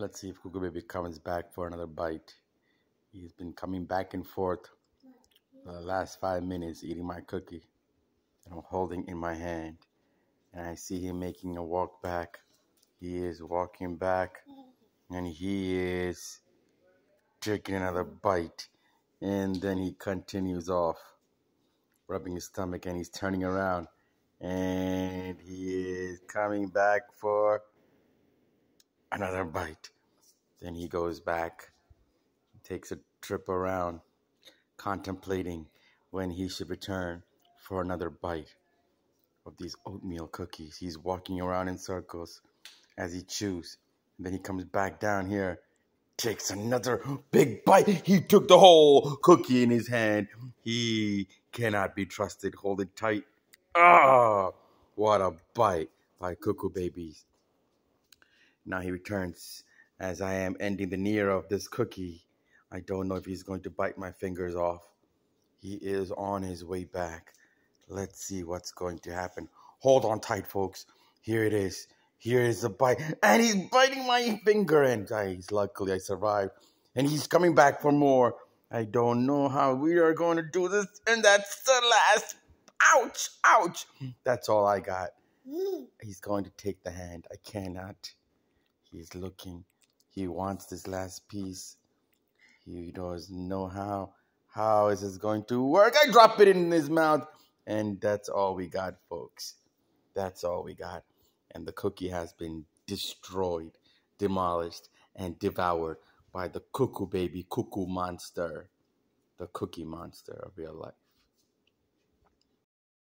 Let's see if Kookoo Baby comes back for another bite. He's been coming back and forth for the last five minutes eating my cookie that I'm holding in my hand. And I see him making a walk back. He is walking back and he is taking another bite. And then he continues off, rubbing his stomach and he's turning around. And he is coming back for another bite. Then he goes back, takes a trip around, contemplating when he should return for another bite of these oatmeal cookies. He's walking around in circles as he chews. then he comes back down here, takes another big bite. He took the whole cookie in his hand. He cannot be trusted. Hold it tight. Ah, what a bite by Kookoo Babies. Now he returns as I am ending the near of this cookie. I don't know if he's going to bite my fingers off. He is on his way back. Let's see what's going to happen. Hold on tight, folks. Here it is. Here is the bite. And he's biting my finger. And guys, luckily I survived. And he's coming back for more. I don't know how we are going to do this. And that's the last. Ouch! Ouch! That's all I got. He's going to take the hand. I cannot. He's looking. He wants this last piece. He doesn't know how. How is this going to work? I drop it in his mouth. And that's all we got, folks. That's all we got. And the cookie has been destroyed, demolished, and devoured by the cuckoo baby cuckoo monster. The cookie monster of real life.